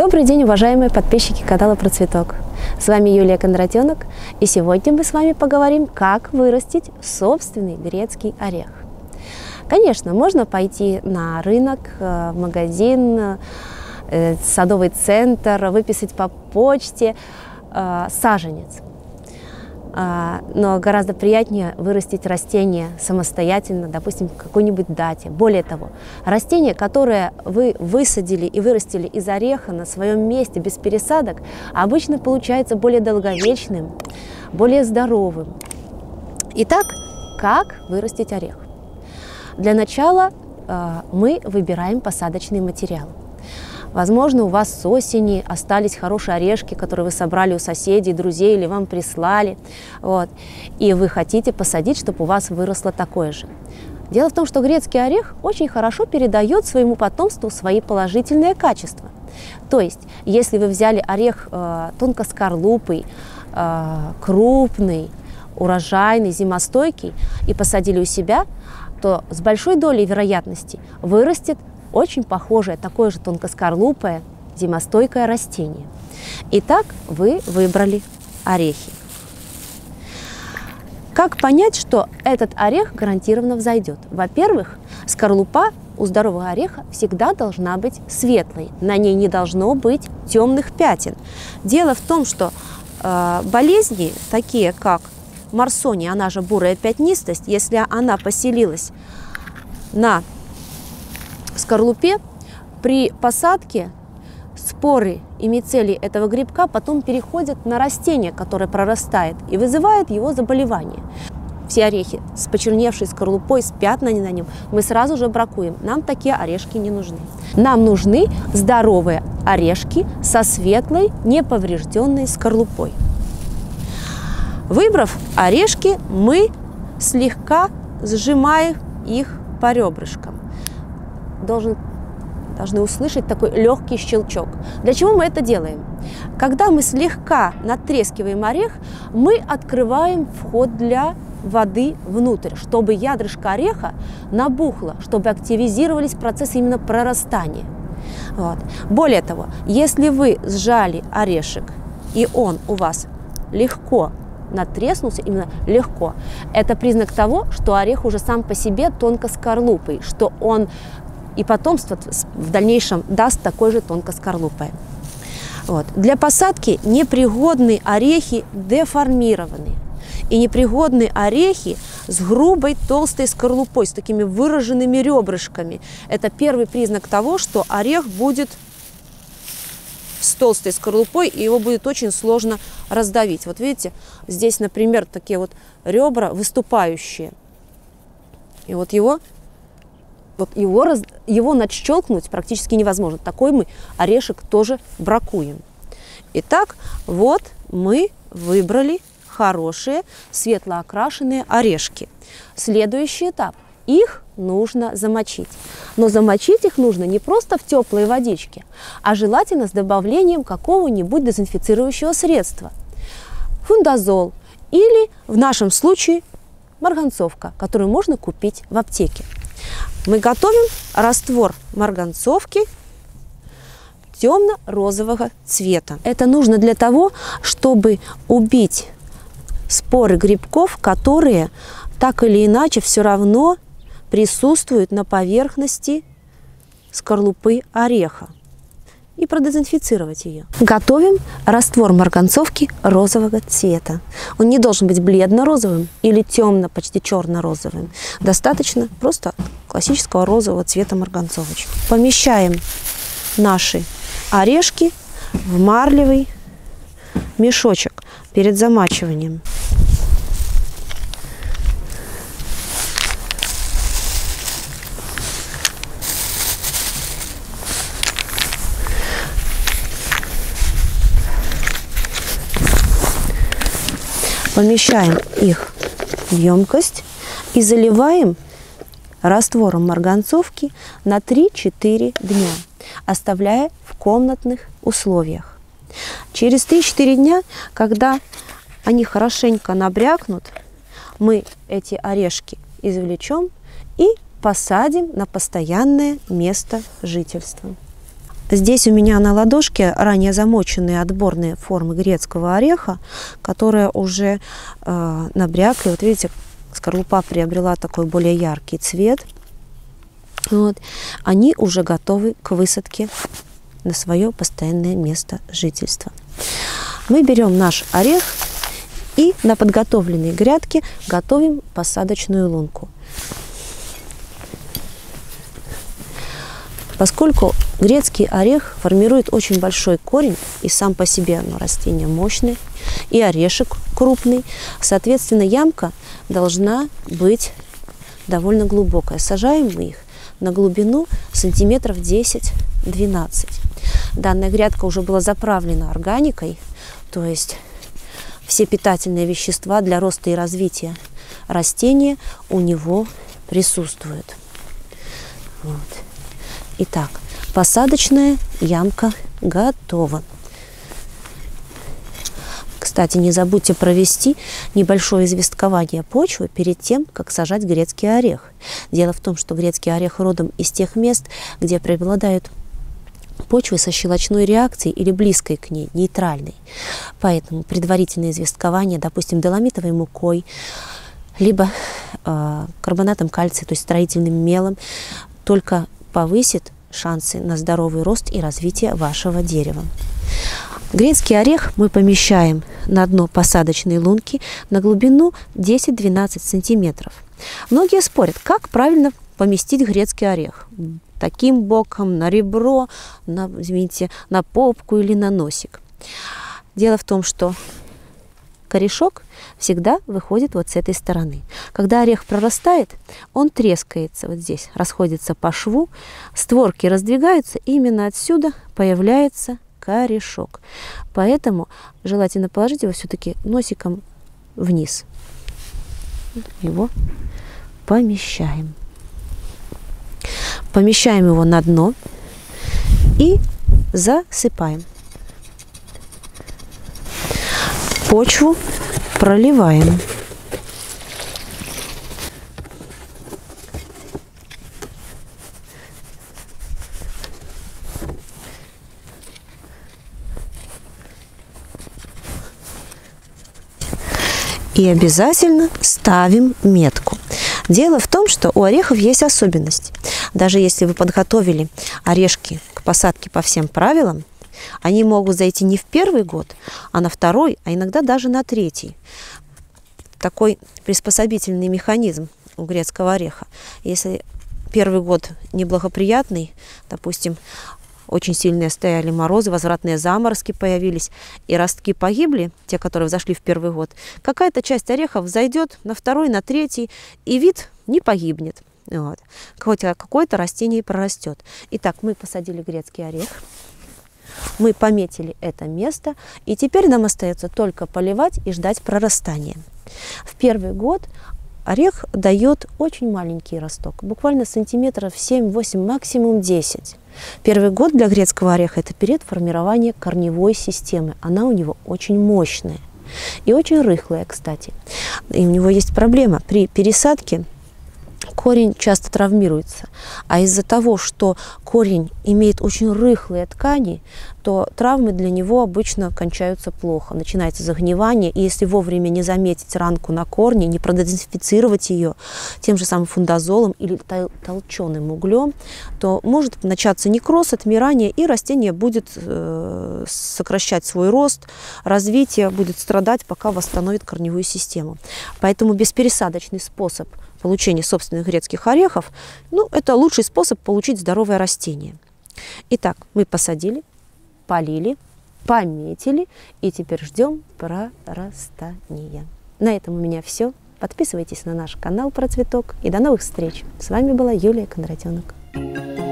Добрый день, уважаемые подписчики канала Про Цветок. С вами Юлия Кондратенок, и сегодня мы с вами поговорим, как вырастить собственный грецкий орех. Конечно, можно пойти на рынок, э, в магазин, э, садовый центр, выписать по почте э, саженец – но гораздо приятнее вырастить растение самостоятельно, допустим, в какой-нибудь дате. Более того, растение, которое вы высадили и вырастили из ореха на своем месте без пересадок, обычно получается более долговечным, более здоровым. Итак, как вырастить орех? Для начала а, мы выбираем посадочный материал. Возможно, у вас с осени остались хорошие орешки, которые вы собрали у соседей, друзей или вам прислали. Вот. И вы хотите посадить, чтобы у вас выросло такое же. Дело в том, что грецкий орех очень хорошо передает своему потомству свои положительные качества. То есть, если вы взяли орех э, тонкоскорлупый, э, крупный, урожайный, зимостойкий и посадили у себя, то с большой долей вероятности вырастет очень похожее, такое же тонкоскорлупое, зимостойкое растение. Итак, вы выбрали орехи. Как понять, что этот орех гарантированно взойдет? Во-первых, скорлупа у здорового ореха всегда должна быть светлой. На ней не должно быть темных пятен. Дело в том, что э, болезни, такие как марсония, она же бурая пятнистость, если она поселилась на скорлупе при посадке споры и мицелии этого грибка потом переходят на растение, которое прорастает и вызывает его заболевание. Все орехи с почерневшей скорлупой, с пятнами на нем, мы сразу же бракуем. Нам такие орешки не нужны. Нам нужны здоровые орешки со светлой, неповрежденной скорлупой. Выбрав орешки, мы слегка сжимаем их по ребрышкам должен, должны услышать такой легкий щелчок. Для чего мы это делаем? Когда мы слегка натрескиваем орех, мы открываем вход для воды внутрь, чтобы ядрышко ореха набухло, чтобы активизировались процессы именно прорастания. Вот. Более того, если вы сжали орешек, и он у вас легко натреснулся, именно легко, это признак того, что орех уже сам по себе тонко скорлупый, что он и потомство в дальнейшем даст такой же тонкоскорлупой. Вот. Для посадки непригодные орехи деформированы. И непригодные орехи с грубой толстой скорлупой, с такими выраженными ребрышками. Это первый признак того, что орех будет с толстой скорлупой, и его будет очень сложно раздавить. Вот видите, здесь, например, такие вот ребра выступающие. И вот его вот его, раз, его надщелкнуть практически невозможно. Такой мы орешек тоже бракуем. Итак, вот мы выбрали хорошие светло окрашенные орешки. Следующий этап. Их нужно замочить. Но замочить их нужно не просто в теплой водичке, а желательно с добавлением какого-нибудь дезинфицирующего средства. Фундазол или в нашем случае марганцовка, которую можно купить в аптеке. Мы готовим раствор марганцовки темно-розового цвета. Это нужно для того, чтобы убить споры грибков, которые так или иначе все равно присутствуют на поверхности скорлупы ореха и продезинфицировать ее. Готовим раствор марганцовки розового цвета. Он не должен быть бледно-розовым или темно, почти черно-розовым. Достаточно просто классического розового цвета марганцовочки. Помещаем наши орешки в марлевый мешочек перед замачиванием. Помещаем их в емкость и заливаем раствором марганцовки на 3-4 дня, оставляя в комнатных условиях. Через 3-4 дня, когда они хорошенько набрякнут, мы эти орешки извлечем и посадим на постоянное место жительства. Здесь у меня на ладошке ранее замоченные отборные формы грецкого ореха, которые уже э, набрякли. Вот видите, скорлупа приобрела такой более яркий цвет. Вот. Они уже готовы к высадке на свое постоянное место жительства. Мы берем наш орех и на подготовленной грядке готовим посадочную лунку. Поскольку грецкий орех формирует очень большой корень, и сам по себе оно растение мощное, и орешек крупный, соответственно, ямка должна быть довольно глубокая. Сажаем мы их на глубину сантиметров 10-12. Данная грядка уже была заправлена органикой, то есть все питательные вещества для роста и развития растения у него присутствуют. Вот. Итак, посадочная ямка готова. Кстати, не забудьте провести небольшое известкование почвы перед тем, как сажать грецкий орех. Дело в том, что грецкий орех родом из тех мест, где преобладают почвы со щелочной реакцией или близкой к ней, нейтральной. Поэтому предварительное известкование, допустим, доломитовой мукой, либо э, карбонатом кальция, то есть строительным мелом, только повысит шансы на здоровый рост и развитие вашего дерева. Грецкий орех мы помещаем на дно посадочной лунки на глубину 10-12 сантиметров. Многие спорят, как правильно поместить грецкий орех. Таким боком, на ребро, на, извините, на попку или на носик. Дело в том, что корешок всегда выходит вот с этой стороны. Когда орех прорастает, он трескается вот здесь, расходится по шву, створки раздвигаются, и именно отсюда появляется корешок. Поэтому желательно положить его все-таки носиком вниз. Его помещаем. Помещаем его на дно и засыпаем. Почву проливаем. И обязательно ставим метку. Дело в том, что у орехов есть особенность. Даже если вы подготовили орешки к посадке по всем правилам, они могут зайти не в первый год, а на второй, а иногда даже на третий. Такой приспособительный механизм у грецкого ореха. Если первый год неблагоприятный, допустим, очень сильные стояли морозы, возвратные заморозки появились, и ростки погибли, те, которые взошли в первый год, какая-то часть орехов зайдет на второй, на третий, и вид не погибнет. Вот. Хотя какое-то растение прорастет. Итак, мы посадили грецкий орех. Мы пометили это место, и теперь нам остается только поливать и ждать прорастания. В первый год орех дает очень маленький росток, буквально сантиметров 7-8, максимум 10. Первый год для грецкого ореха – это период формирования корневой системы. Она у него очень мощная и очень рыхлая, кстати. И у него есть проблема при пересадке – корень часто травмируется. А из-за того, что корень имеет очень рыхлые ткани, то травмы для него обычно кончаются плохо. Начинается загнивание, и если вовремя не заметить ранку на корне, не продезинфицировать ее тем же самым фундазолом или толченым углем, то может начаться некроз, отмирание, и растение будет э, сокращать свой рост, развитие будет страдать, пока восстановит корневую систему. Поэтому беспересадочный способ получения собственных грецких орехов, ну, это лучший способ получить здоровое растение. Итак, мы посадили, полили, пометили и теперь ждем прорастания. На этом у меня все. Подписывайтесь на наш канал про цветок и до новых встреч. С вами была Юлия Кондратенок. thank you